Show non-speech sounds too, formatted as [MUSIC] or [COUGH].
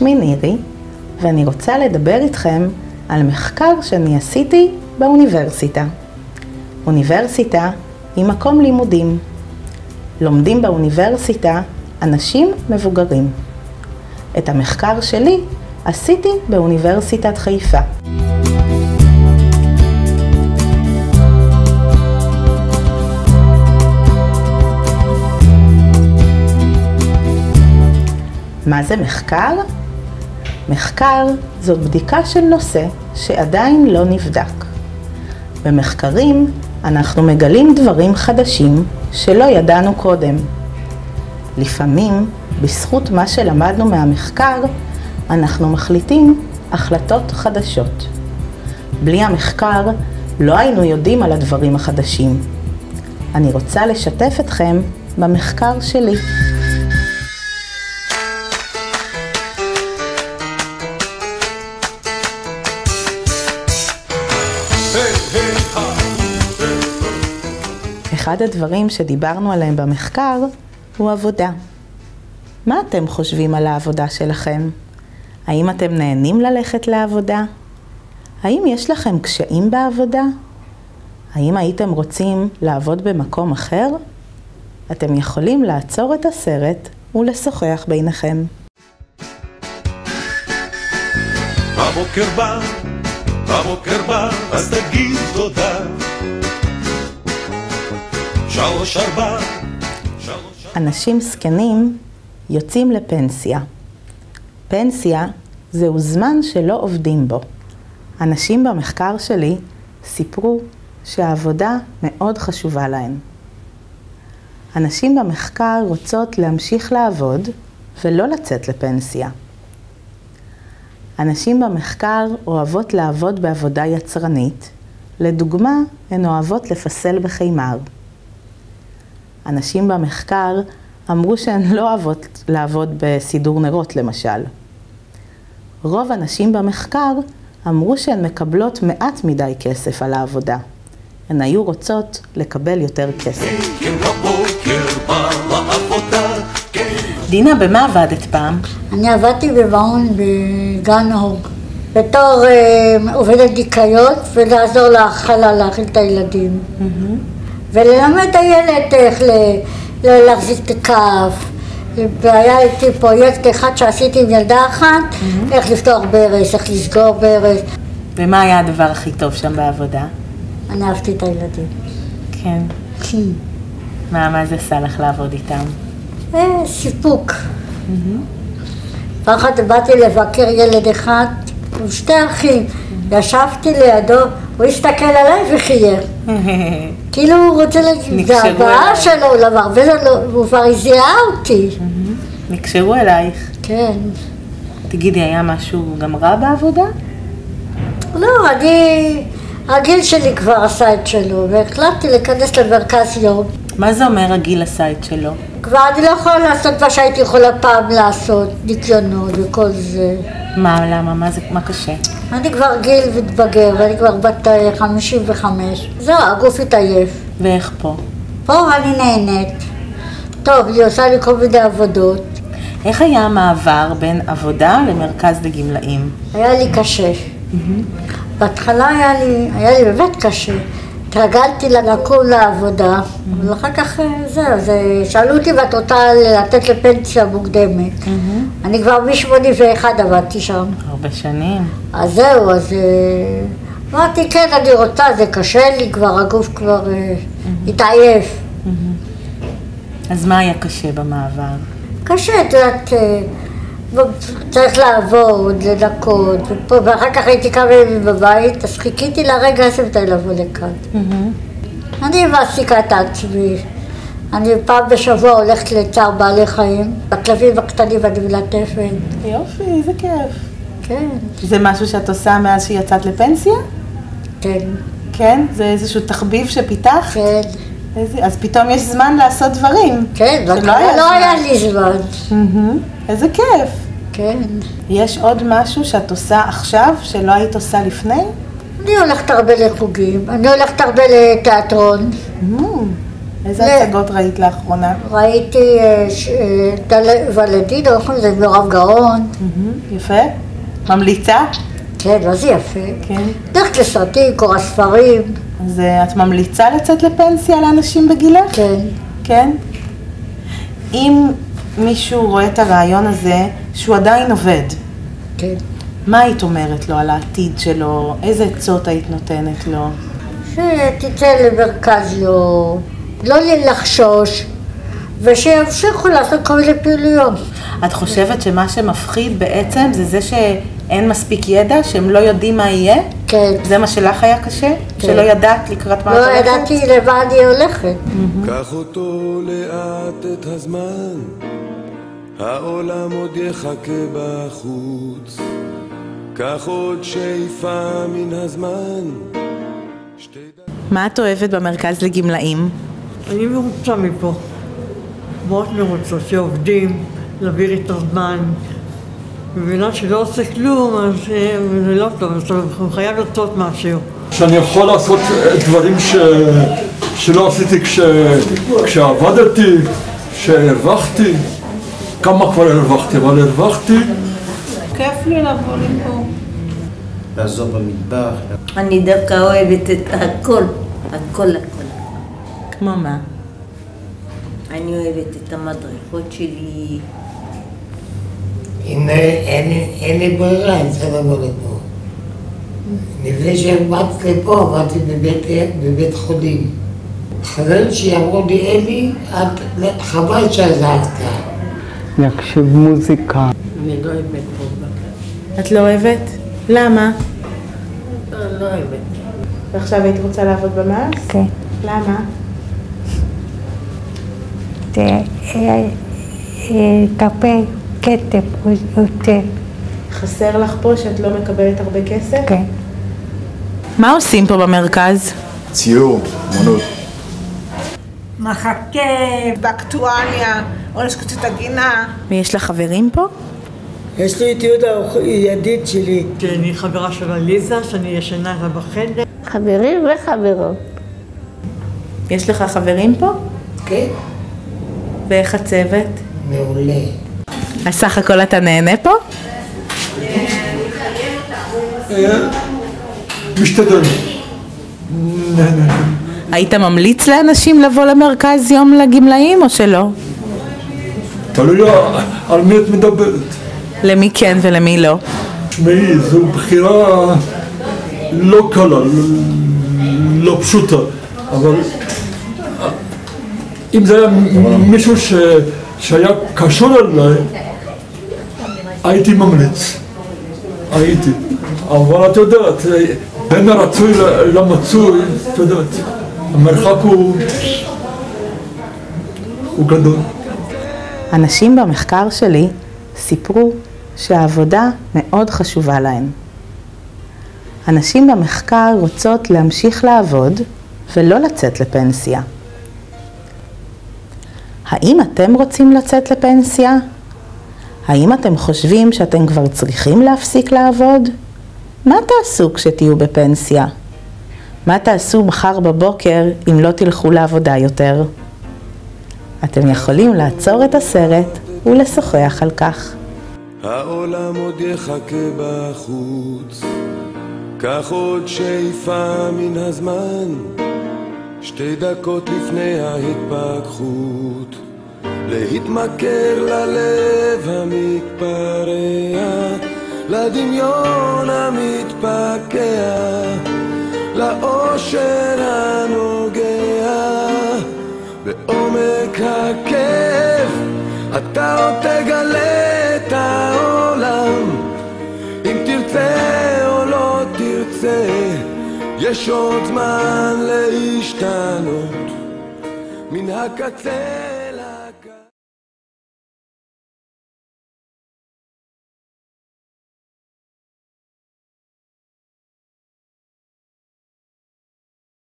מירי, ואני רוצה לדבר איתכם על מחקר שאני עשיתי באוניברסיטה. אוניברסיטה היא מקום לימודים. לומדים באוניברסיטה אנשים מבוגרים. את המחקר שלי עשיתי באוניברסיטת חיפה. מה זה מחקר? מחקר זאת בדיקה של נושא שעדיין לא נבדק. במחקרים אנחנו מגלים דברים חדשים שלא ידענו קודם. לפעמים, בזכות מה שלמדנו מהמחקר, אנחנו מחליטים החלטות חדשות. בלי המחקר לא היינו יודעים על הדברים החדשים. אני רוצה לשתף אתכם במחקר שלי. אחד הדברים שדיברנו עליהם במחקר הוא עבודה. מה אתם חושבים על העבודה שלכם? האם אתם נהנים ללכת לעבודה? האם יש לכם קשיים בעבודה? האם הייתם רוצים לעבוד במקום אחר? אתם יכולים לעצור את הסרט ולשוחח ביניכם. הבוקר בא, הבוקר בא, אז תגיד תודה. שלוש ארבע, אנשים זקנים יוצאים לפנסיה. פנסיה זהו זמן שלא עובדים בו. אנשים במחקר שלי סיפרו שהעבודה מאוד חשובה להם. הנשים במחקר רוצות להמשיך לעבוד ולא לצאת לפנסיה. הנשים במחקר אוהבות לעבוד בעבודה יצרנית, לדוגמה, הן אוהבות לפסל בחימר. אנשים במחקר אמרו שהן לא אוהבות לעבוד בסידור נרות למשל. רוב הנשים במחקר אמרו שהן מקבלות מעט מדי כסף על העבודה. הן היו רוצות לקבל יותר כסף. דינה, במה עבדת פעם? אני עבדתי במעון בגן אור, בתור אה, עובדת ניקיון ולעזור לחלל להאכיל את הילדים. וללמד את הילד איך להחזיק את הכף. והיה איתי פרויקט אחד שעשיתי עם ילדה אחת, איך לפתוח ברז, איך לסגור ברז. ומה היה הדבר הכי טוב שם בעבודה? אני אהבתי את הילדים. כן. מה, מה זה עשה לך לעבוד איתם? אה, סיפוק. פעם אחת באתי לבקר ילד אחד עם שתי אחים. ישבתי לידו, הוא הסתכל עליי וחייר. [LAUGHS] כאילו הוא רוצה להגיד, זה אליי. שלו, הוא אמר, וזה לא, כבר זיהה אותי. נקשרו אלייך. כן. תגידי, היה משהו גם רע בעבודה? לא, אני, הגיל שלי כבר עשה את שלו, והחלטתי להיכנס למרכז יום. מה זה אומר הגיל עשה את שלו? כבר אני לא יכולה לעשות מה שהייתי יכולה פעם לעשות, ניקיונות וכל זה. מה, למה? מה זה, מה קשה? אני כבר גיל מתבגר, ואני כבר בת אה, 55. זהו, הגוף התעייף. ואיך פה? פה אני נהנית. טוב, היא עושה לי כל מיני עבודות. איך היה המעבר בין עבודה למרכז לגמלאים? היה לי קשה. בהתחלה היה לי, היה לי באמת קשה. התרגלתי לקום לעבודה, ואחר כך אה, זהו, זה, שאלו אותי ואת רוצה לתת לפנסיה מוקדמת. אני כבר מ-81 עבדתי שם. הרבה שנים. אז זהו, אז אה, אמרתי, כן, אני רוצה, זה קשה לי כבר, הגוף כבר אה, התעייף. אז מה היה קשה במעבר? קשה, את יודעת, צריך לעבוד, לנקות, ואחר כך הייתי כמה ימים בבית, אז חיכיתי לרגע הזה מתי לבוא לכאן. אני מעסיקה את עצמי. אני פעם בשבוע הולכת לצער בעלי חיים, בכלבים הקטנים אני מלטפת, יופי, איזה כיף. כן, זה משהו שאת עושה מאז שיצאת לפנסיה? כן, כן? זה איזשהו תחביב שפיתחת? כן, איזה... אז פתאום יש זמן לעשות דברים. כן, בהתחלה לא זמן. היה לי זמן, מהמם. איזה כיף. כן. יש עוד משהו שאת עושה עכשיו שלא היית עושה לפני? אני הולכת הרבה לחוגים, אני הולכת הרבה לתיאטרון. איזה הצגות ראית לאחרונה? ראיתי אה, אה, דל ולדינו, איך קוראים לזה, מירב גאון. יפה? ממליצה? כן, מה זה יפה. כן. הולכת לסרטים, קורא ספרים. אז אה, את ממליצה לצאת לפנסיה לאנשים בגילך? כן. כן? אם מישהו רואה את הרעיון הזה, שהוא עדיין עובד, כן. מה היית אומרת לו על העתיד שלו? איזה עצות היית נותנת לו? שתצא למרכז יום, לא לחשוש, ושימשיכו לעשות כל מיני פעילויות. את חושבת שמה שמפחיד בעצם זה זה שאין מספיק ידע, שהם לא יודעים מה יהיה? כן. זה מה שלך היה קשה? שלא ידעת לקראת מה את לא הולכת? ידעתי למה אני הולכת. קח אותו לאט את הזמן, העולם עוד יחכה בחוץ. קח עוד שאיפה מן הזמן. מה את אוהבת במרכז לגמלאים? אני מרוצה מפה. מאוד מרוצה, שעובדים, להעביר את הזמן. מבינה שלא עושה כלום, אז אה, זה לא טוב, אז הוא חייב לעשות משהו. שאני יכול לעשות אה, דברים ש... שלא עשיתי כש... כשעבדתי, שהרווחתי. כמה כבר הרווחתי, אבל הרווחתי. כיף לי לבוא לפה. לעזור במטבח, אני דווקא אוהבת את הכל, הכל הכל. כמו מה? אני אוהבת את המדריכות שלי, הנה, אין, אין לי ברירה, אני צריך לבוא לפה. לפני שהרבצתי לפה, עבדתי בבית, בבית חולים. חברים שלי אמרו לי, אלי, את, חבל שעזבת. להקשיב מוזיקה. אני לא אוהבת פה בכלל. את לא אוהבת? למה? לא, לא אוהבת. ועכשיו היית רוצה לעבוד במאס? כן. למה? זה אה, אה, כלפי כתב יותר, חסר לך פה שאת לא מקבלת הרבה כסף? כן. מה עושים פה במרכז? ציור, אמנות. מחכה באקטואליה, או לשקוט את הגינה. ויש לך חברים פה? יש לי את יהודה, ידיד שלי. שאני חברה של עליזה, שאני ישנה איתה בחדר. חברים וחברות. יש לך חברים פה? כן, ואיך הצוות? מעולה. אז סך הכל אתה נהנה פה? אה, משתדל. היית ממליץ לאנשים לבוא למרכז יום לגמלאים או שלא? תלוי על מי את מדברת. למי כן ולמי לא? תשמעי, זו בחירה לא קלה, לא, פשוטה, אבל אם זה היה מישהו ש, שהיה קשור אליי, הייתי ממליץ, הייתי. אבל את יודעת, בין הרצוי למצוי, את יודעת, המרחק הוא, הוא גדול. אנשים במחקר שלי סיפרו שהעבודה מאוד חשובה להם. הנשים במחקר רוצות להמשיך לעבוד ולא לצאת לפנסיה. האם אתם רוצים לצאת לפנסיה? האם אתם חושבים שאתם כבר צריכים להפסיק לעבוד? מה תעשו כשתהיו בפנסיה? מה תעשו מחר בבוקר אם לא תלכו לעבודה יותר? אתם יכולים לעצור את הסרט ולשוחח על כך. העולם עוד יחכה בחוץ, קח עוד שאיפה מן הזמן, שתי דקות לפני ההתפכחות, להתמכר ללב המתפרע, לדמיון המתפקע, לאושר הנוגע, בעומק הכאב, אתה עוד תגלה את העולם, אם תרצה או לא תרצה, יש עוד זמן להשתנות. מן הקצה